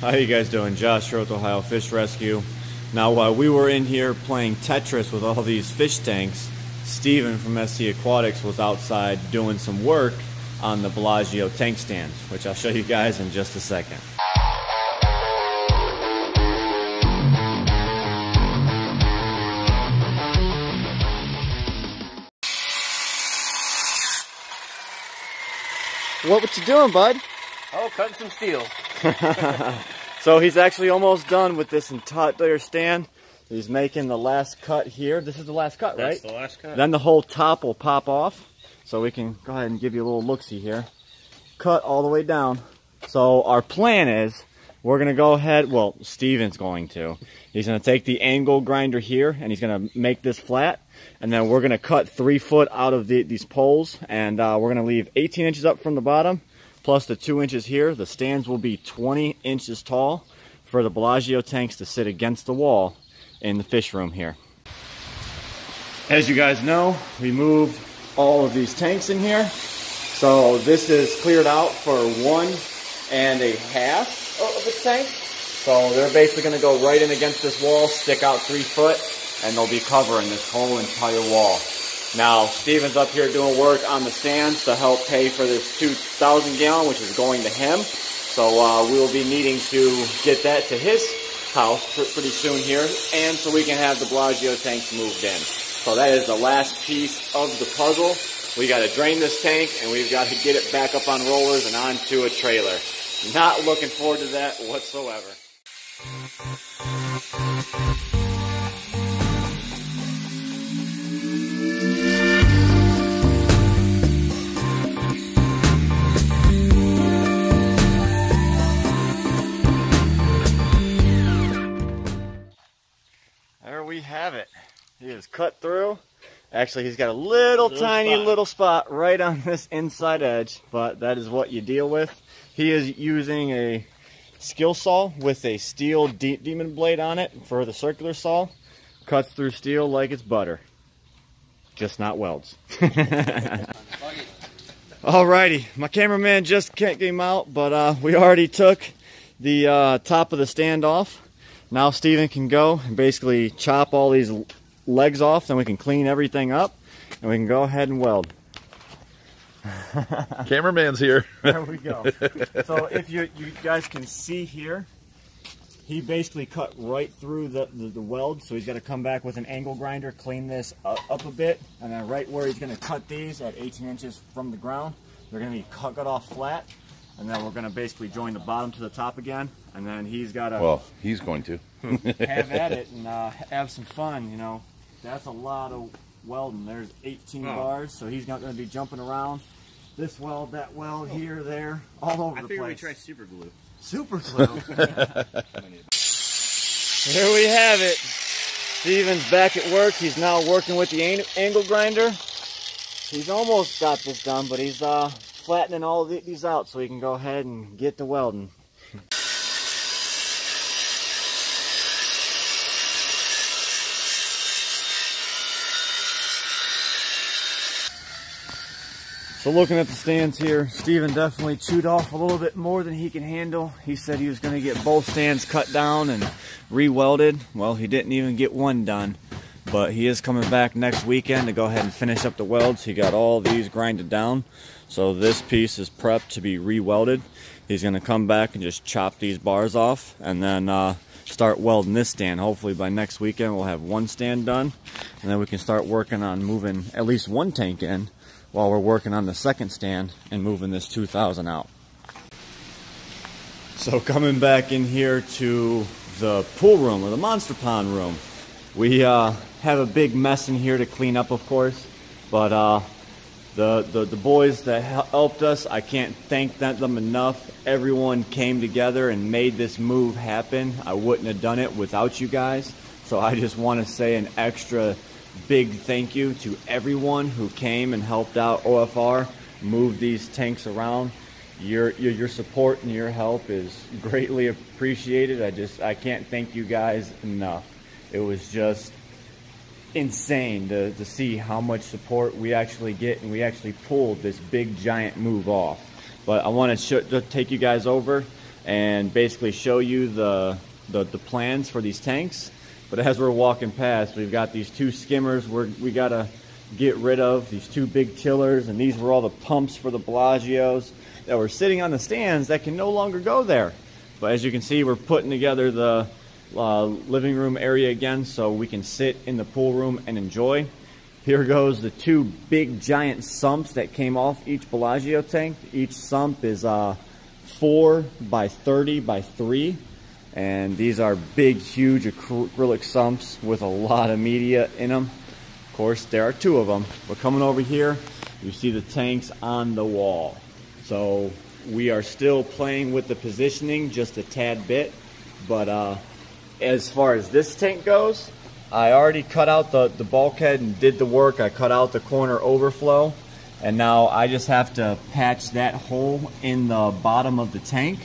How you guys doing? Josh here with Ohio Fish Rescue. Now, while we were in here playing Tetris with all these fish tanks, Steven from SC Aquatics was outside doing some work on the Bellagio tank stand, which I'll show you guys in just a second. What, what you doing, bud? Oh, cutting some steel. so he's actually almost done with this entire stand. He's making the last cut here. This is the last cut, That's right? the last cut. Then the whole top will pop off. So we can go ahead and give you a little look-see here. Cut all the way down. So our plan is we're going to go ahead, well, Steven's going to. He's going to take the angle grinder here and he's going to make this flat. And then we're going to cut three foot out of the, these poles and uh, we're going to leave 18 inches up from the bottom plus the two inches here. The stands will be 20 inches tall for the Bellagio tanks to sit against the wall in the fish room here. As you guys know, we moved all of these tanks in here. So this is cleared out for one and a half of a tank. So they're basically gonna go right in against this wall, stick out three foot, and they'll be covering this whole entire wall. Now, Steven's up here doing work on the stands to help pay for this 2,000 gallon, which is going to him. So uh, we will be needing to get that to his house pretty soon here, and so we can have the Bellagio tanks moved in. So that is the last piece of the puzzle. We got to drain this tank, and we've got to get it back up on rollers and onto a trailer. Not looking forward to that whatsoever. Have it. He is cut through. Actually, he's got a little, Little tiny spot. little spot right on this inside edge, but that is what you deal with. He is using a skill saw with a steel de demon blade on it for the circular saw. Cuts through steel like it's butter. Just not welds. Alrighty, my cameraman just came out, but uh, we already took the uh, top of the stand off. Now Steven can go and basically chop all these legs off, then we can clean everything up, and we can go ahead and weld. Cameraman's here. There we go. so if you you guys can see here, he basically cut right through the, the, the weld, so he's got to come back with an angle grinder, clean this up, up a bit, and then right where he's going to cut these at 18 inches from the ground, they're going to be cut, cut off flat, and then we're going to basically join the bottom to the top again, and then he's got to Well, he's going to. have at it and uh, have some fun, you know. That's a lot of welding. There's 18 Oh. bars, so he's not going to be jumping around. This weld, that weld, here, there, all over I the place. I figured we try super glue. Super glue. Here we have it. Steven's back at work. He's now working with the angle grinder. He's almost got this done, but he's uh, flattening all these out so we can go ahead and get to welding. So looking at the stands here, Steven definitely chewed off a little bit more than he can handle. He said he was going to get both stands cut down and re-welded. Well, he didn't even get one done. But he is coming back next weekend to go ahead and finish up the welds. He got all these grinded down. So this piece is prepped to be re-welded. He's to come back and just chop these bars off and then uh, start welding this stand. Hopefully by next weekend we'll have one stand done. And then we can start working on moving at least one tank in while we're working on the second stand and moving this 2000 out. So coming back in here to the pool room or the monster pond room, we uh, have a big mess in here to clean up, of course, but uh, the, the, the boys that helped us, I can't thank them enough. Everyone came together and made this move happen. I wouldn't have done it without you guys. So I just want to say an extra big thank you to everyone who came and helped out OFR move these tanks around. Your, your your support and your help is greatly appreciated. I just I can't thank you guys enough. It was just insane to, to see how much support we actually get and we actually pulled this big giant move off. But I want to take you guys over and basically show you the, the, the plans for these tanks. But as we're walking past, we've got these two skimmers we're, we gotta get rid of, these two big chillers, and these were all the pumps for the Bellagios that were sitting on the stands that can no longer go there. But as you can see, we're putting together the uh, living room area again so we can sit in the pool room and enjoy. Here goes the two big giant sumps that came off each Bellagio tank. Each sump is uh, 4 by 30 by 3 and these are big, huge acrylic sumps with a lot of media in them. Of course, there are two of them. But coming over here, you see the tanks on the wall. So we are still playing with the positioning just a tad bit. But uh, as far as this tank goes, I already cut out the, the bulkhead and did the work. I cut out the corner overflow. And now I just have to patch that hole in the bottom of the tank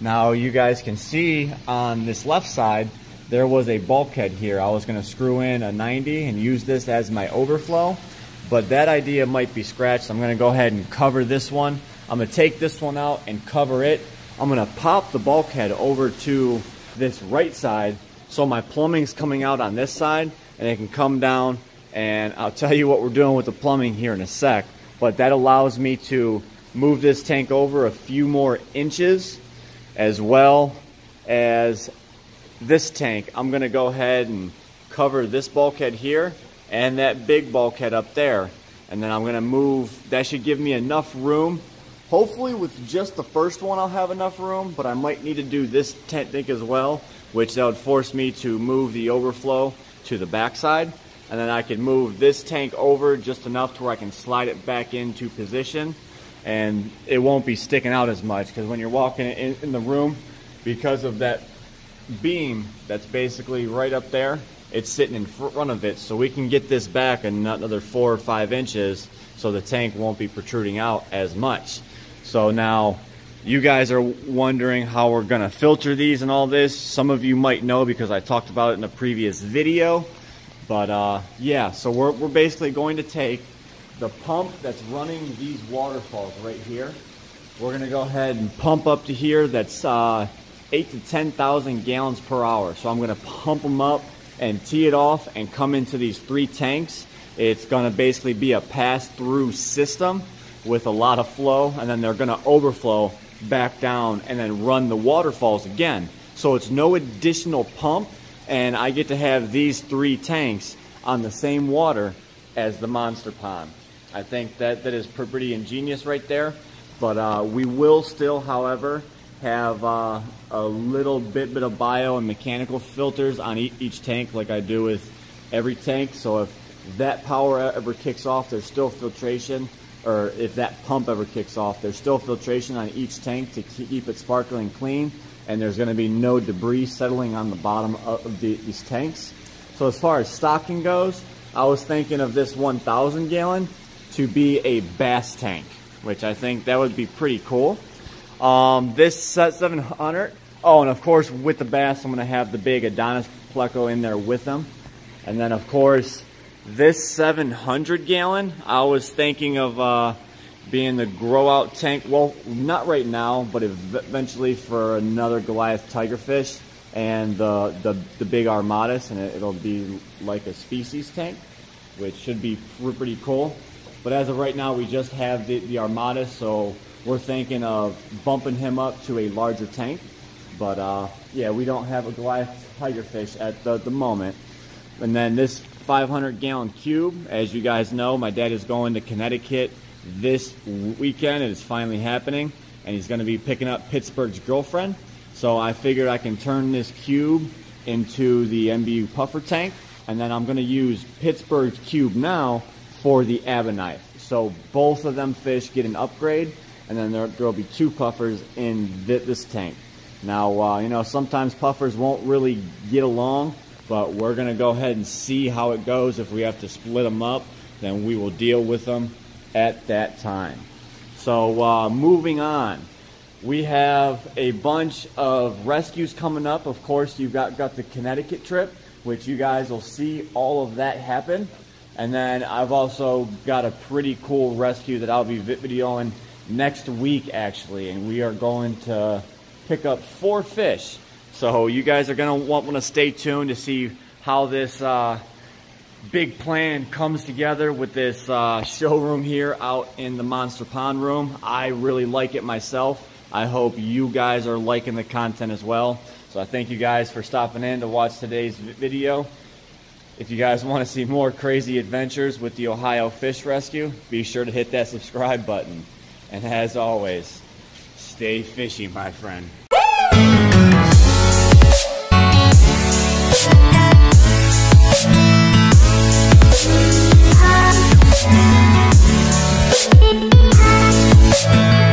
now you guys can see on this left side, there was a bulkhead here. I was gonna screw in a 90 and use this as my overflow, but that idea might be scratched. I'm gonna go ahead and cover this one. I'm gonna take this one out and cover it. I'm gonna pop the bulkhead over to this right side so my plumbing's coming out on this side and it can come down and I'll tell you what we're doing with the plumbing here in a sec, but that allows me to move this tank over a few more inches as well as this tank. I'm going to go ahead and cover this bulkhead here and that big bulkhead up there. And then I'm going to move, that should give me enough room. Hopefully with just the first one I'll have enough room, but I might need to do this tent tank as well, which that would force me to move the overflow to the backside. And then I can move this tank over just enough to where I can slide it back into position and it won't be sticking out as much because when you're walking in, in, the room, because of that beam that's basically right up there, it's sitting in front of it. So we can get this back another four or five inches so the tank won't be protruding out as much. So now you guys are wondering how we're gonna filter these and all this. Some of you might know because I talked about it in a previous video. But uh, yeah, so we're, we're basically going to take the pump that's running these waterfalls right here. We're gonna go ahead and pump up to here. That's uh, eight to 10,000 gallons per hour. So I'm gonna pump them up and tee it off and come into these three tanks. It's gonna basically be a pass-through system with a lot of flow and then they're gonna overflow back down and then run the waterfalls again. So it's no additional pump and I get to have these three tanks on the same water as the monster pond. I think that, that is pretty ingenious right there. But uh, we will still, however, have uh, a little bit, bit of bio and mechanical filters on e each tank like I do with every tank. So if that power ever kicks off, there's still filtration. Or if that pump ever kicks off, there's still filtration on each tank to keep it sparkling clean. And there's going to be no debris settling on the bottom of the, these tanks. So as far as stocking goes, I was thinking of this 1,000 gallon to be a bass tank, which I think that would be pretty cool. Um, this set 700, oh, and of course with the bass, I'm gonna have the big Adonis Pleco in there with them. And then of course, this 700 gallon, I was thinking of uh, being the grow out tank. Well, not right now, but eventually for another Goliath tigerfish and the, the, the big Armatus, and it, will be like a species tank, which should be pretty cool. But as of right now, we just have the, the so we're thinking of bumping him up to a larger tank. But uh, yeah, we don't have a Goliath Tigerfish at the, the moment. And then this 500 gallon cube, as you guys know, my dad is going to Connecticut this weekend. It is finally happening. And he's going to be picking up Pittsburgh's girlfriend. So I figured I can turn this cube into the MBU puffer tank. And then I'm going to use Pittsburgh's cube now for the Abonite. So both of them fish get an upgrade, and then there will be two puffers in th this tank. Now, uh, you know, sometimes puffers won't really get along, but we're going to go ahead and see how it goes. If we have to split them up, then we will deal with them at that time. So, uh, moving on. We have a bunch of rescues coming up. Of course, you've got, got the Connecticut trip, which you guys will see all of that happen. And then I've also got a pretty cool rescue that I'll be videoing next week actually. And we are going to pick up four fish. So you guys are gonna want, want to stay tuned to see how this uh, big plan comes together with this uh, showroom here out in the Monster Pond room. I really like it myself. I hope you guys are liking the content as well. So I thank you guys for stopping in to watch today's video. If you guys want to see more crazy adventures with the Ohio Fish Rescue, be sure to hit that subscribe button. And as always, stay fishy, my friend. Thank you.